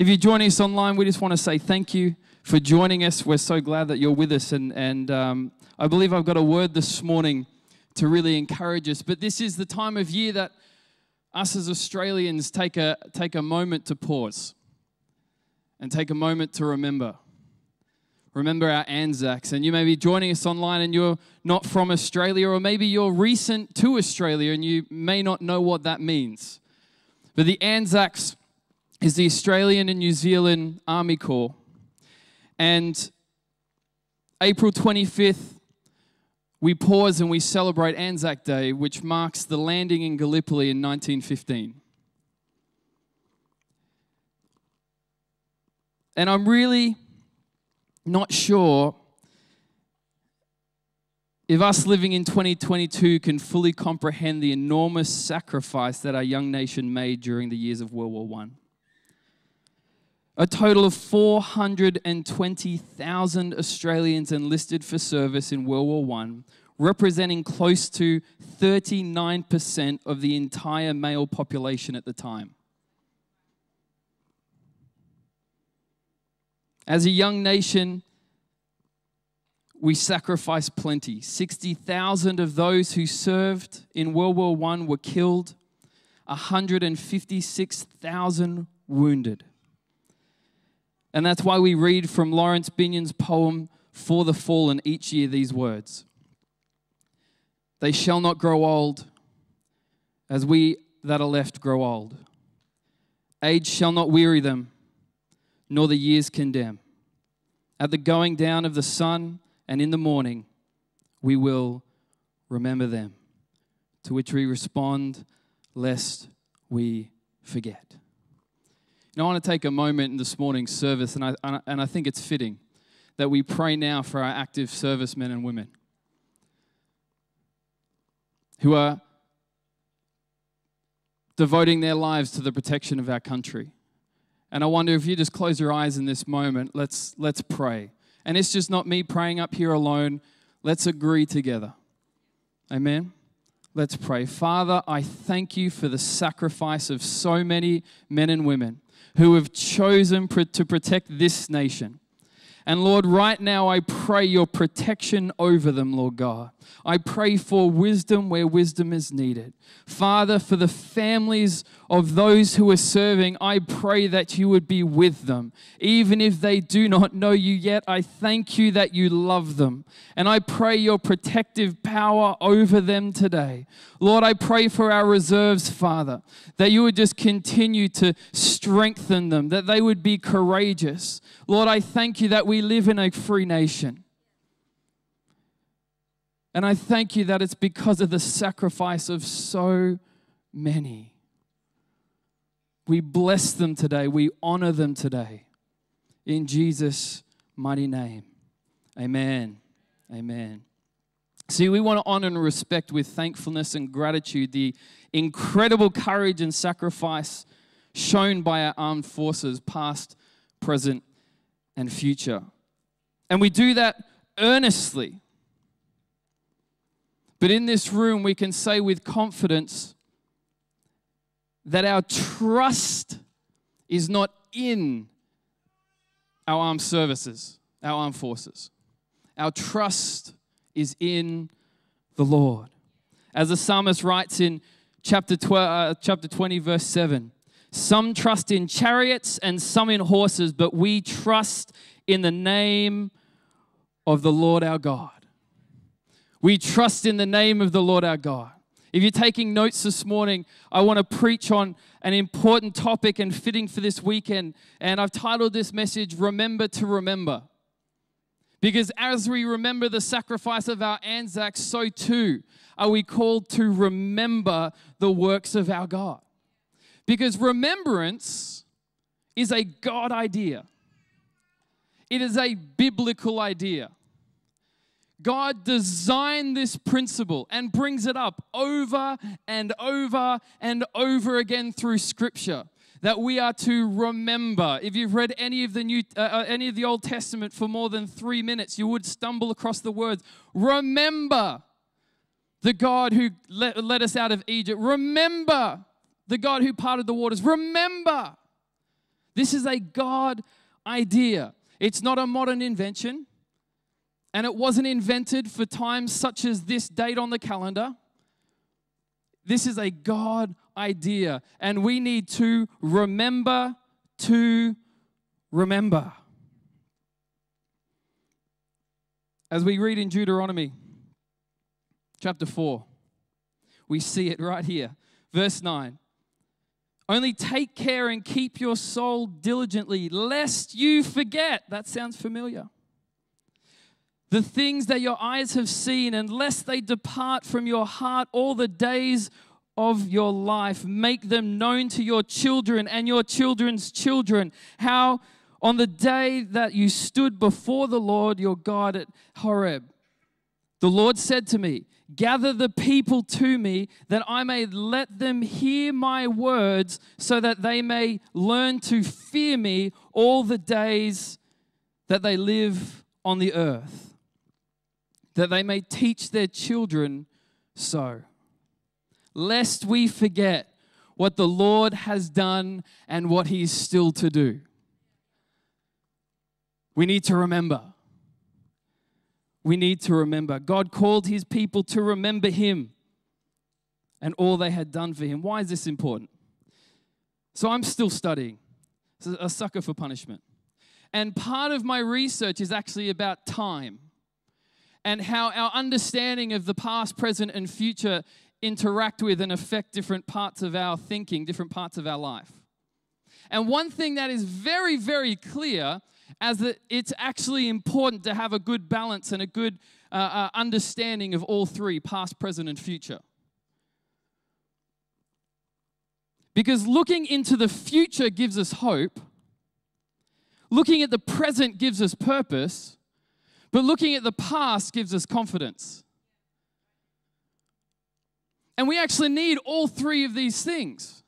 If you're joining us online, we just want to say thank you for joining us. We're so glad that you're with us. And, and um, I believe I've got a word this morning to really encourage us. But this is the time of year that us as Australians take a, take a moment to pause and take a moment to remember. Remember our Anzacs. And you may be joining us online and you're not from Australia, or maybe you're recent to Australia and you may not know what that means. But the Anzacs is the Australian and New Zealand Army Corps. And April 25th, we pause and we celebrate Anzac Day, which marks the landing in Gallipoli in 1915. And I'm really not sure if us living in 2022 can fully comprehend the enormous sacrifice that our young nation made during the years of World War I. A total of 420,000 Australians enlisted for service in World War I, representing close to 39% of the entire male population at the time. As a young nation, we sacrificed plenty. 60,000 of those who served in World War I were killed, 156,000 wounded. And that's why we read from Laurence Binyon's poem, For the Fallen, each year these words They shall not grow old as we that are left grow old. Age shall not weary them, nor the years condemn. At the going down of the sun and in the morning, we will remember them. To which we respond, lest we forget. Now, I want to take a moment in this morning's service, and I, and I think it's fitting that we pray now for our active servicemen and women who are devoting their lives to the protection of our country. And I wonder if you just close your eyes in this moment, let's, let's pray. And it's just not me praying up here alone. Let's agree together. Amen. Let's pray. Father, I thank you for the sacrifice of so many men and women who have chosen to protect this nation. And Lord, right now I pray your protection over them, Lord God. I pray for wisdom where wisdom is needed. Father, for the families of those who are serving, I pray that you would be with them. Even if they do not know you yet, I thank you that you love them. And I pray your protective power over them today. Lord, I pray for our reserves, Father, that you would just continue to strengthen them, that they would be courageous. Lord, I thank you that we live in a free nation. And I thank you that it's because of the sacrifice of so many. We bless them today. We honor them today. In Jesus' mighty name. Amen. Amen. See, we want to honor and respect with thankfulness and gratitude the incredible courage and sacrifice shown by our armed forces, past, present, and future. And we do that earnestly but in this room, we can say with confidence that our trust is not in our armed services, our armed forces. Our trust is in the Lord. As the psalmist writes in chapter, 12, uh, chapter 20, verse 7 Some trust in chariots and some in horses, but we trust in the name of the Lord our God. We trust in the name of the Lord our God. If you're taking notes this morning, I want to preach on an important topic and fitting for this weekend. And I've titled this message, Remember to Remember. Because as we remember the sacrifice of our Anzacs, so too are we called to remember the works of our God. Because remembrance is a God idea, it is a biblical idea. God designed this principle and brings it up over and over and over again through Scripture that we are to remember. If you've read any of the new, uh, uh, any of the Old Testament for more than three minutes, you would stumble across the words. Remember the God who let, let us out of Egypt. Remember the God who parted the waters. Remember This is a God idea. It's not a modern invention, and it wasn't invented for times such as this date on the calendar. This is a God idea, and we need to remember to remember. As we read in Deuteronomy chapter 4, we see it right here. Verse 9. Only take care and keep your soul diligently, lest you forget. That sounds familiar. The things that your eyes have seen, unless they depart from your heart all the days of your life. Make them known to your children and your children's children. How on the day that you stood before the Lord your God at Horeb, the Lord said to me, Gather the people to me that I may let them hear my words so that they may learn to fear me all the days that they live on the earth, that they may teach their children so. Lest we forget what the Lord has done and what He's still to do. We need to remember we need to remember. God called his people to remember him and all they had done for him. Why is this important? So I'm still studying, a sucker for punishment. And part of my research is actually about time and how our understanding of the past, present, and future interact with and affect different parts of our thinking, different parts of our life. And one thing that is very, very clear as that it's actually important to have a good balance and a good uh, uh, understanding of all three past, present, and future. Because looking into the future gives us hope, looking at the present gives us purpose, but looking at the past gives us confidence. And we actually need all three of these things.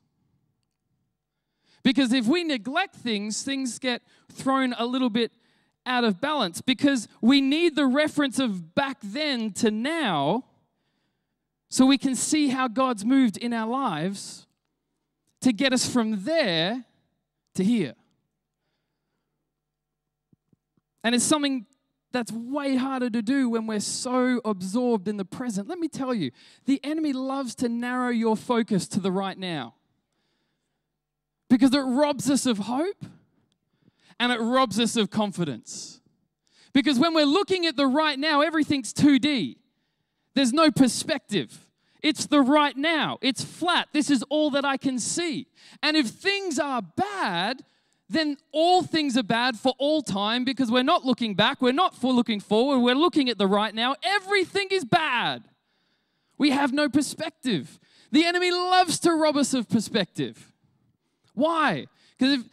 Because if we neglect things, things get thrown a little bit out of balance because we need the reference of back then to now so we can see how God's moved in our lives to get us from there to here. And it's something that's way harder to do when we're so absorbed in the present. Let me tell you, the enemy loves to narrow your focus to the right now because it robs us of hope and it robs us of confidence. Because when we're looking at the right now, everything's 2D. There's no perspective. It's the right now. It's flat. This is all that I can see. And if things are bad, then all things are bad for all time because we're not looking back, we're not for looking forward, we're looking at the right now. Everything is bad. We have no perspective. The enemy loves to rob us of perspective. Why? Because if,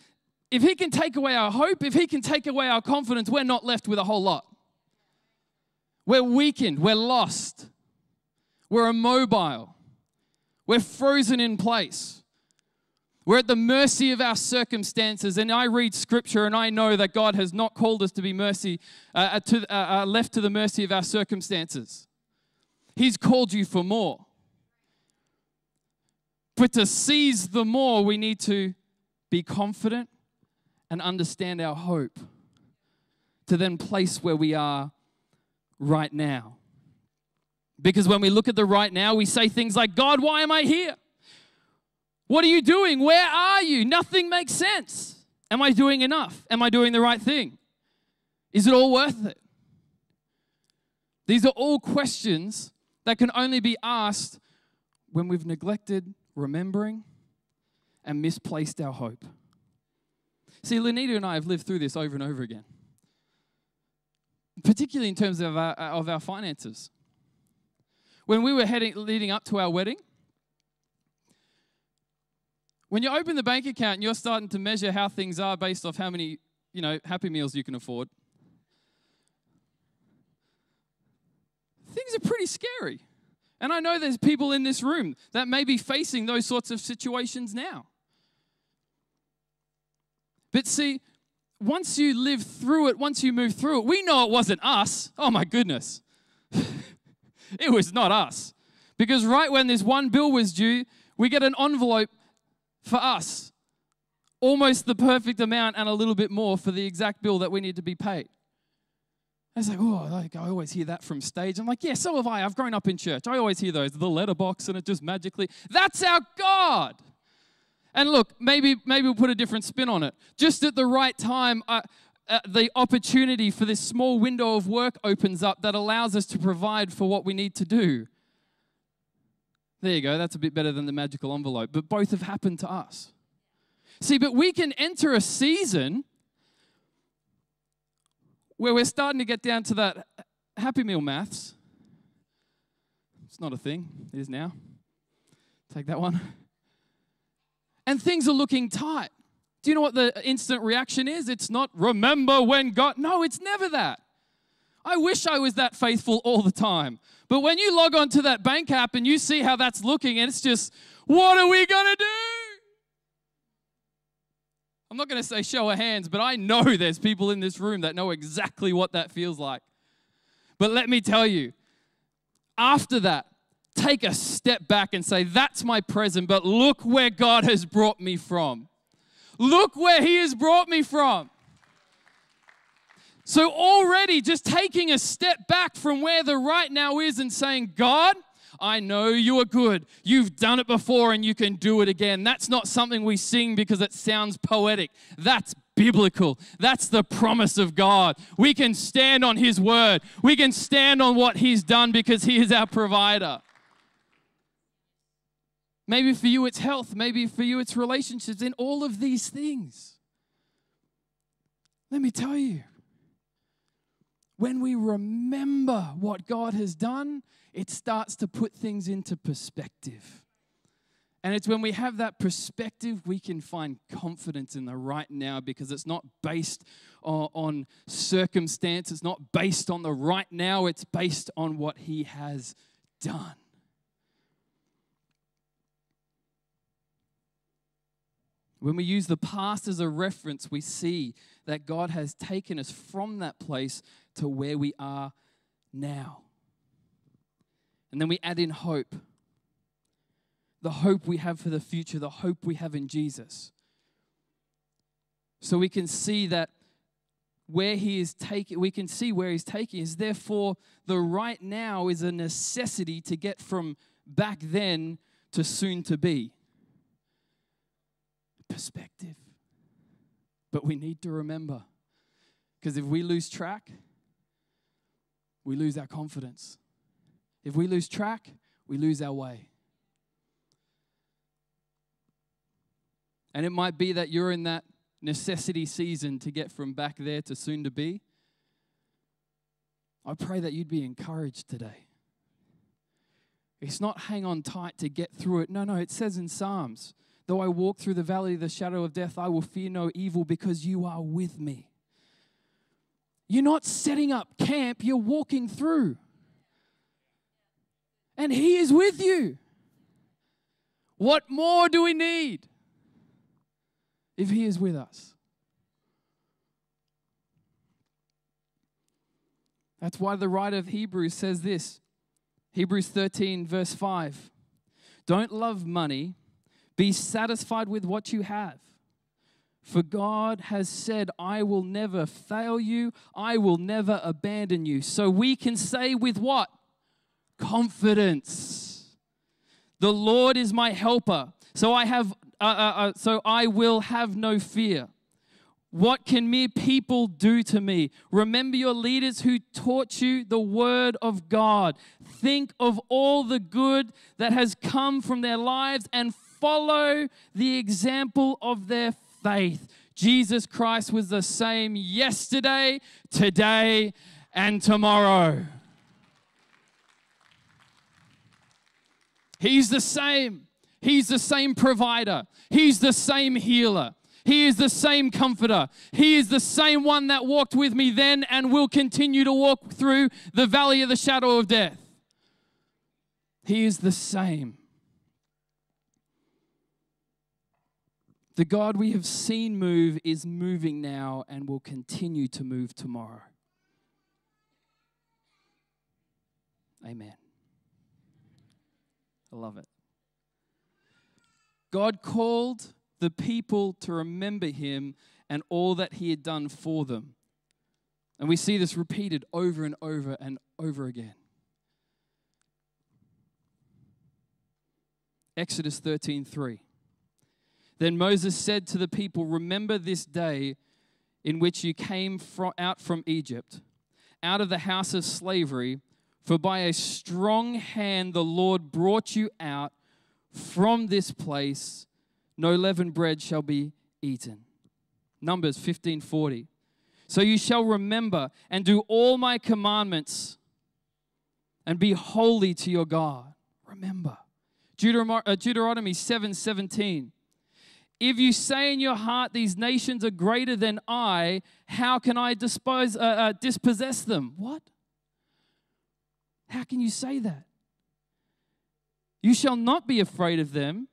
if he can take away our hope, if he can take away our confidence, we're not left with a whole lot. We're weakened, we're lost, we're immobile, we're frozen in place. We're at the mercy of our circumstances. And I read scripture and I know that God has not called us to be mercy, uh, to, uh, uh, left to the mercy of our circumstances. He's called you for more. But to seize the more, we need to be confident and understand our hope to then place where we are right now. Because when we look at the right now, we say things like, God, why am I here? What are you doing? Where are you? Nothing makes sense. Am I doing enough? Am I doing the right thing? Is it all worth it? These are all questions that can only be asked when we've neglected remembering, and misplaced our hope. See, Lenita and I have lived through this over and over again, particularly in terms of our, of our finances. When we were heading, leading up to our wedding, when you open the bank account and you're starting to measure how things are based off how many, you know, happy meals you can afford, things are pretty scary. And I know there's people in this room that may be facing those sorts of situations now. But see, once you live through it, once you move through it, we know it wasn't us. Oh my goodness. it was not us. Because right when this one bill was due, we get an envelope for us almost the perfect amount and a little bit more for the exact bill that we need to be paid. I was like, oh, like, I always hear that from stage. I'm like, yeah, so have I. I've grown up in church. I always hear those, the letterbox, and it just magically. That's our God. And look, maybe maybe we'll put a different spin on it. Just at the right time, uh, uh, the opportunity for this small window of work opens up that allows us to provide for what we need to do. There you go. That's a bit better than the magical envelope. But both have happened to us. See, but we can enter a season where we're starting to get down to that happy meal maths. It's not a thing, it is now. Take that one. And things are looking tight. Do you know what the instant reaction is? It's not remember when God. No, it's never that. I wish I was that faithful all the time. But when you log on to that bank app and you see how that's looking, and it's just, what are we going to do? I'm not going to say show of hands, but I know there's people in this room that know exactly what that feels like. But let me tell you, after that, take a step back and say, That's my present, but look where God has brought me from. Look where He has brought me from. So, already just taking a step back from where the right now is and saying, God, I know you are good. You've done it before and you can do it again. That's not something we sing because it sounds poetic. That's biblical. That's the promise of God. We can stand on His word, we can stand on what He's done because He is our provider. Maybe for you it's health, maybe for you it's relationships, in all of these things. Let me tell you, when we remember what God has done, it starts to put things into perspective. And it's when we have that perspective, we can find confidence in the right now because it's not based on, circumstance, it's not based on the right now, it's based on what He has done. When we use the past as a reference, we see that God has taken us from that place to where we are now. And then we add in hope. The hope we have for the future, the hope we have in Jesus. So we can see that where he is taking, we can see where he's taking is therefore the right now is a necessity to get from back then to soon to be. Perspective. But we need to remember because if we lose track, we lose our confidence. If we lose track, we lose our way. And it might be that you're in that necessity season to get from back there to soon to be. I pray that you'd be encouraged today. It's not hang on tight to get through it. No, no, it says in Psalms, though I walk through the valley of the shadow of death, I will fear no evil because you are with me. You're not setting up camp, you're walking through and He is with you. What more do we need if He is with us? That's why the writer of Hebrews says this Hebrews 13, verse 5. Don't love money, be satisfied with what you have. For God has said, I will never fail you, I will never abandon you. So we can say with what? confidence. The Lord is my helper, so I have uh, uh, uh, so I will have no fear. What can mere people do to me? Remember your leaders who taught you the word of God. Think of all the good that has come from their lives and follow the example of their faith. Jesus Christ was the same yesterday, today, and tomorrow. He's the same. He's the same provider. He's the same healer. He is the same comforter. He is the same one that walked with me then and will continue to walk through the valley of the shadow of death. He is the same. The God we have seen move is moving now and will continue to move tomorrow. Amen. I love it. God called the people to remember him and all that he had done for them. And we see this repeated over and over and over again. Exodus 13:3. Then Moses said to the people, "Remember this day in which you came out from Egypt, out of the house of slavery, for by a strong hand the Lord brought you out from this place. No leavened bread shall be eaten." Numbers 15:40. So you shall remember and do all my commandments and be holy to your God. Remember. Uh, Deuteronomy 7 17. If you say in your heart, These nations are greater than I, how can I dispose, uh, uh, dispossess them? What? How can you say that? You shall not be afraid of them,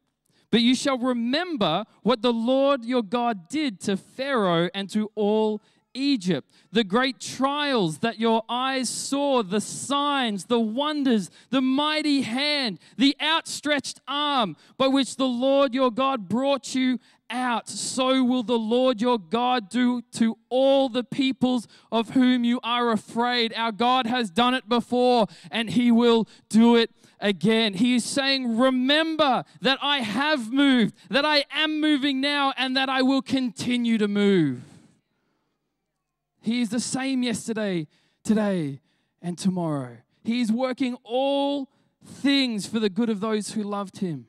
but you shall remember what the Lord your God did to Pharaoh and to all Egypt, the great trials that your eyes saw, the signs, the wonders, the mighty hand, the outstretched arm by which the Lord your God brought you out, so will the Lord your God do to all the peoples of whom you are afraid. Our God has done it before, and he will do it again. He is saying, Remember that I have moved, that I am moving now, and that I will continue to move. He is the same yesterday, today, and tomorrow. He is working all things for the good of those who loved him.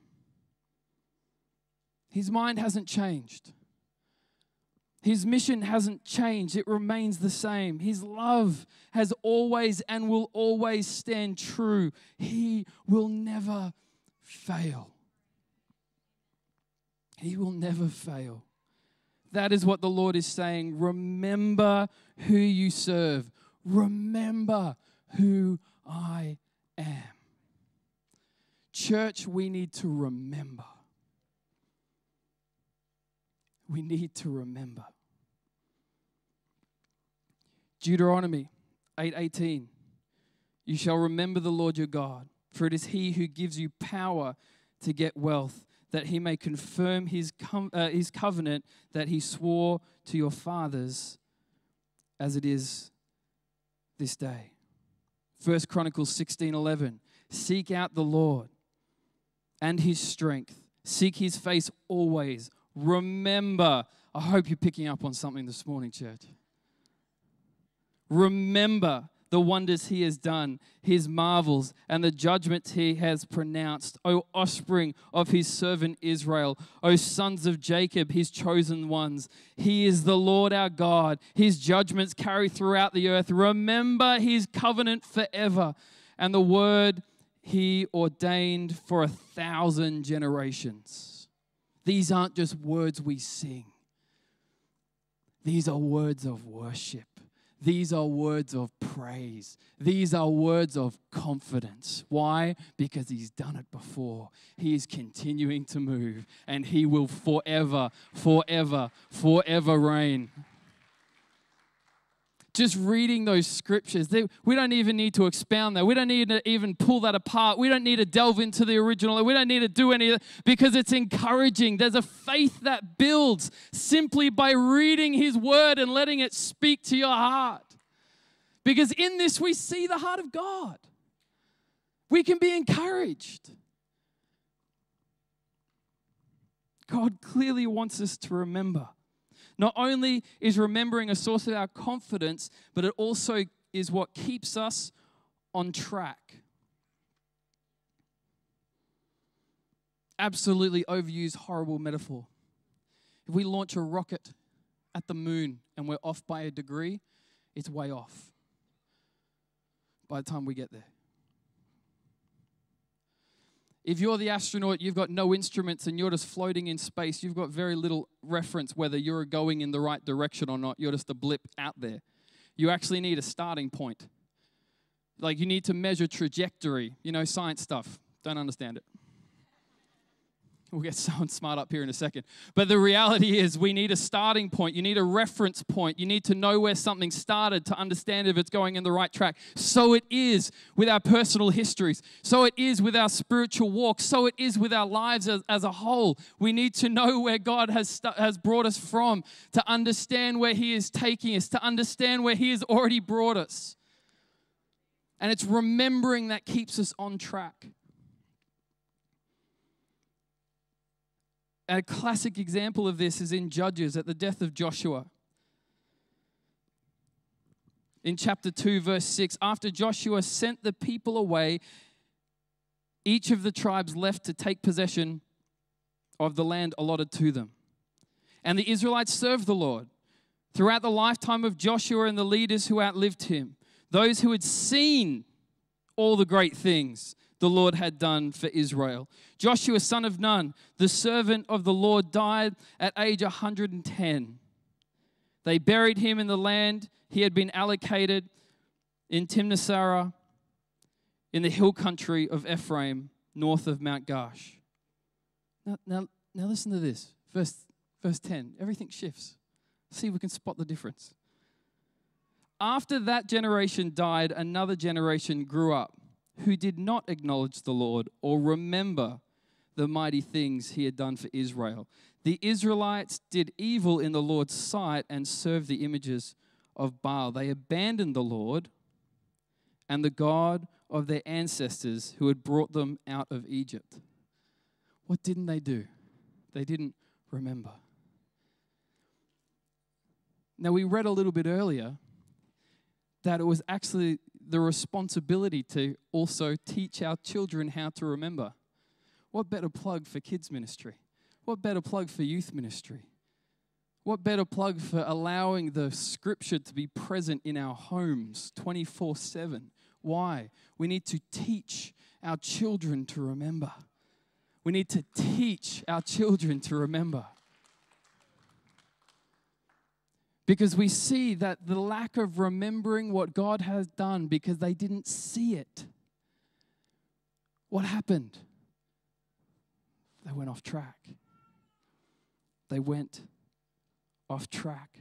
His mind hasn't changed. His mission hasn't changed, it remains the same. His love has always and will always stand true. He will never fail. He will never fail. That is what the Lord is saying. Remember who you serve. Remember who I am. Church, we need to remember. We need to remember. Deuteronomy 8:18 You shall remember the Lord your God, for it is he who gives you power to get wealth that he may confirm his, com- uh, his covenant that he swore to your fathers as it is this day. First Chronicles 16 11. Seek out the Lord and his strength, seek his face always. Remember, I hope you're picking up on something this morning, church. Remember the wonders he has done, his marvels, and the judgments he has pronounced. O offspring of his servant Israel, O sons of Jacob, his chosen ones. He is the Lord our God. His judgments carry throughout the earth. Remember his covenant forever and the word he ordained for a thousand generations. These aren't just words we sing, these are words of worship. These are words of praise. These are words of confidence. Why? Because he's done it before. He is continuing to move and he will forever, forever, forever reign just reading those scriptures. we don't even need to expound that. We don't need to even pull that apart. We don't need to delve into the original. We don't need to do any of that because it's encouraging. There's a faith that builds simply by reading His word and letting it speak to your heart. Because in this, we see the heart of God. We can be encouraged. God clearly wants us to remember not only is remembering a source of our confidence, but it also is what keeps us on track. Absolutely overused, horrible metaphor. If we launch a rocket at the moon and we're off by a degree, it's way off by the time we get there. If you're the astronaut, you've got no instruments and you're just floating in space, you've got very little reference whether you're going in the right direction or not. You're just a blip out there. You actually need a starting point. Like you need to measure trajectory, you know, science stuff. Don't understand it. We'll get someone smart up here in a second. But the reality is, we need a starting point. You need a reference point. You need to know where something started to understand if it's going in the right track. So it is with our personal histories. So it is with our spiritual walk. So it is with our lives as, as a whole. We need to know where God has, st- has brought us from, to understand where He is taking us, to understand where He has already brought us. And it's remembering that keeps us on track. A classic example of this is in Judges at the death of Joshua. In chapter 2, verse 6, after Joshua sent the people away, each of the tribes left to take possession of the land allotted to them. And the Israelites served the Lord throughout the lifetime of Joshua and the leaders who outlived him, those who had seen all the great things the Lord had done for Israel. Joshua, son of Nun, the servant of the Lord, died at age 110. They buried him in the land he had been allocated in Timnath-serah in the hill country of Ephraim, north of Mount Gaash. Now, now, now listen to this. Verse, verse 10. Everything shifts. See we can spot the difference. After that generation died, another generation grew up who did not acknowledge the Lord or remember the mighty things he had done for Israel. The Israelites did evil in the Lord's sight and served the images of Baal. They abandoned the Lord and the God of their ancestors who had brought them out of Egypt. What didn't they do? They didn't remember. Now, we read a little bit earlier that it was actually the responsibility to also teach our children how to remember. What better plug for kids' ministry? What better plug for youth ministry? What better plug for allowing the scripture to be present in our homes 24 7? Why? We need to teach our children to remember. We need to teach our children to remember. Because we see that the lack of remembering what God has done because they didn't see it. What happened? They went off track. They went off track.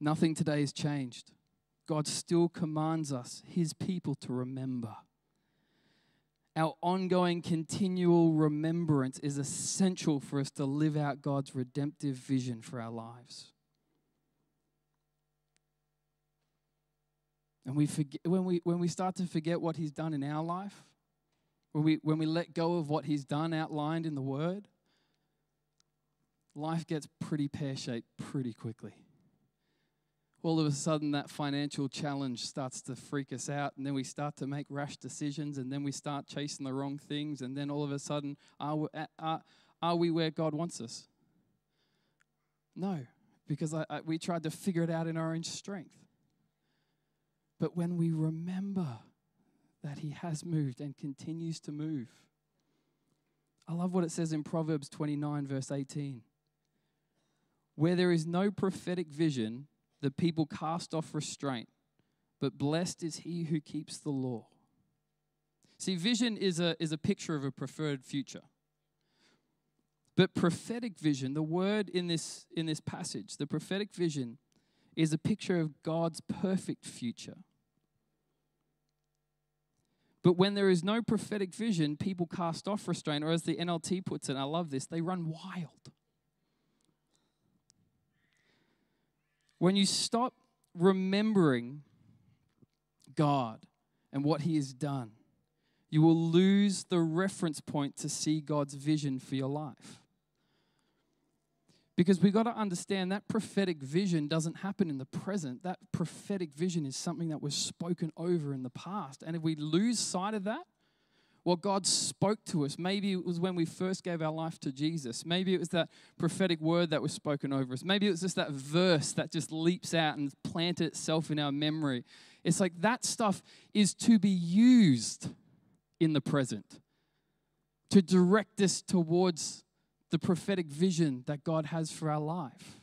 Nothing today has changed. God still commands us, His people, to remember. Our ongoing, continual remembrance is essential for us to live out God's redemptive vision for our lives. And we forget, when, we, when we start to forget what He's done in our life, when we, when we let go of what He's done outlined in the Word, life gets pretty pear shaped pretty quickly all of a sudden that financial challenge starts to freak us out and then we start to make rash decisions and then we start chasing the wrong things and then all of a sudden are we, are, are we where god wants us? No because I, I, we tried to figure it out in our own strength. But when we remember that he has moved and continues to move i love what it says in proverbs 29 verse 18 where there is no prophetic vision the people cast off restraint, but blessed is he who keeps the law. See, vision is a, is a picture of a preferred future. But prophetic vision, the word in this, in this passage, the prophetic vision is a picture of God's perfect future. But when there is no prophetic vision, people cast off restraint, or as the NLT puts it, I love this, they run wild. When you stop remembering God and what He has done, you will lose the reference point to see God's vision for your life. Because we've got to understand that prophetic vision doesn't happen in the present. That prophetic vision is something that was spoken over in the past. And if we lose sight of that, what God spoke to us. Maybe it was when we first gave our life to Jesus. Maybe it was that prophetic word that was spoken over us. Maybe it was just that verse that just leaps out and planted itself in our memory. It's like that stuff is to be used in the present to direct us towards the prophetic vision that God has for our life.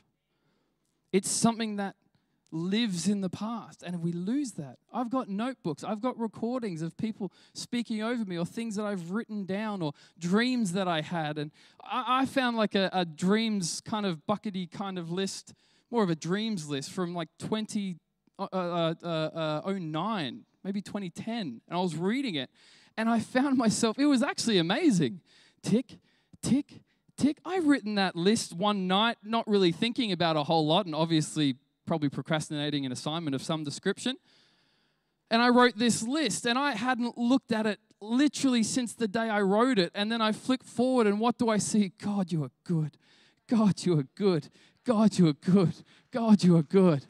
It's something that lives in the past. And if we lose that, I've got notebooks, I've got recordings of people speaking over me, or things that I've written down, or dreams that I had. And I, I found like a, a, dreams kind of buckety kind of list, more of a dreams list from like 2009, uh, uh, uh, uh maybe 2010. And I was reading it, and I found myself, it was actually amazing. Tick, tick, tick. I've written that list one night, not really thinking about a whole lot, and obviously probably procrastinating an assignment of some description. And I wrote this list, and I hadn't looked at it literally since the day I wrote it. And then I flick forward, and what do I see? God, you are good. God, you are good. God, you are good. God, you are good.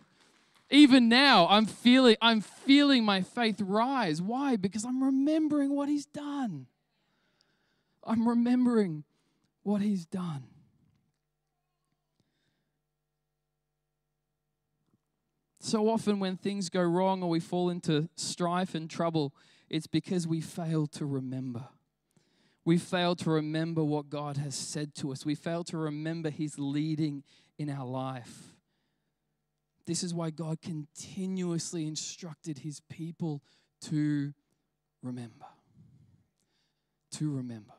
Even now, I'm feeling, I'm feeling my faith rise. Why? Because I'm remembering what He's done. I'm remembering what He's done. So often, when things go wrong or we fall into strife and trouble, it's because we fail to remember. We fail to remember what God has said to us. We fail to remember His leading in our life. This is why God continuously instructed His people to remember. To remember.